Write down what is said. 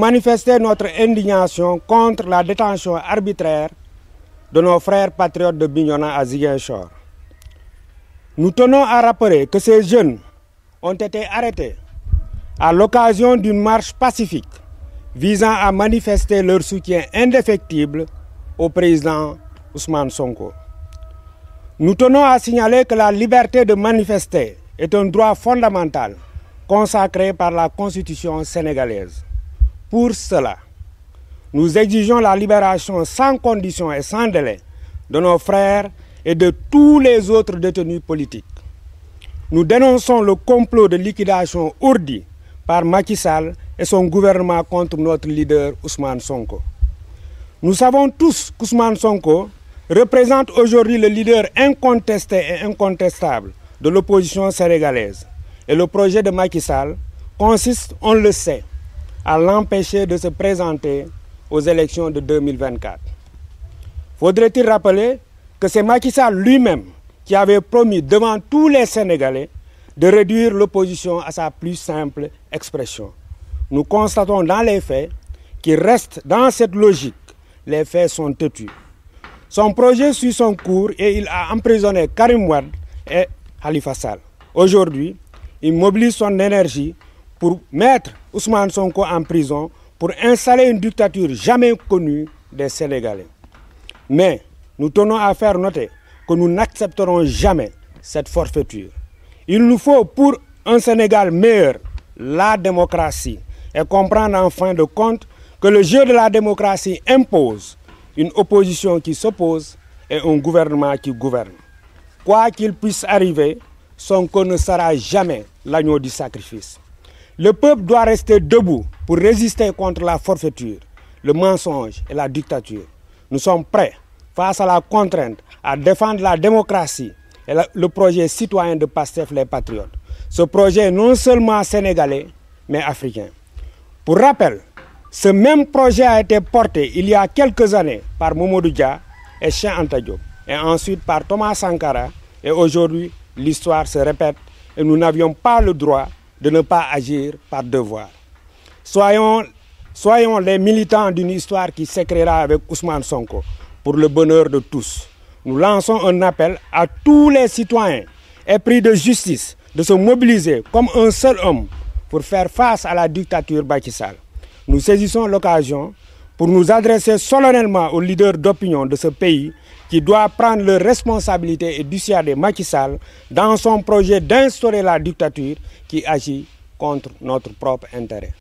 manifester notre indignation contre la détention arbitraire de nos frères patriotes de Bignona à Ziguinchor. Nous tenons à rappeler que ces jeunes ont été arrêtés à l'occasion d'une marche pacifique visant à manifester leur soutien indéfectible au président Ousmane Sonko. Nous tenons à signaler que la liberté de manifester est un droit fondamental consacré par la Constitution sénégalaise. Pour cela, nous exigeons la libération sans condition et sans délai de nos frères et de tous les autres détenus politiques. Nous dénonçons le complot de liquidation ourdi par Macky Sall et son gouvernement contre notre leader Ousmane Sonko. Nous savons tous qu'Ousmane Sonko représente aujourd'hui le leader incontesté et incontestable de l'opposition sénégalaise. Et le projet de Macky Sall consiste, on le sait, à l'empêcher de se présenter aux élections de 2024. Faudrait-il rappeler que c'est Macky Sall lui-même qui avait promis devant tous les Sénégalais de réduire l'opposition à sa plus simple expression? Nous constatons dans les faits qu'il reste dans cette logique. Les faits sont têtus. Son projet suit son cours et il a emprisonné Karim Wade et Khalifa Sall. Aujourd'hui, il mobilise son énergie pour mettre Ousmane Sonko en prison pour installer une dictature jamais connue des Sénégalais. Mais nous tenons à faire noter que nous n'accepterons jamais cette forfaiture. Il nous faut pour un Sénégal meilleur la démocratie et comprendre en fin de compte que le jeu de la démocratie impose une opposition qui s'oppose et un gouvernement qui gouverne. Quoi qu'il puisse arriver, Sonko ne sera jamais l'agneau du sacrifice. Le peuple doit rester debout pour résister contre la forfaiture, le mensonge et la dictature. Nous sommes prêts, face à la contrainte, à défendre la démocratie et le projet citoyen de PASTEF les Patriotes. Ce projet est non seulement sénégalais, mais africain. Pour rappel, ce même projet a été porté il y a quelques années par Momodou Dia et Cheikh Anta Diop, et ensuite par Thomas Sankara, et aujourd'hui l'histoire se répète et nous n'avions pas le droit de ne pas agir par devoir. Soyons, soyons les militants d'une histoire qui s'écrira avec Ousmane Sonko pour le bonheur de tous. Nous lançons un appel à tous les citoyens épris de justice de se mobiliser comme un seul homme pour faire face à la dictature Bakissal. Nous saisissons l'occasion pour nous adresser solennellement aux leaders d'opinion de ce pays qui doit prendre leurs responsabilités et dissuader Macky Sall dans son projet d'instaurer la dictature qui agit contre notre propre intérêt.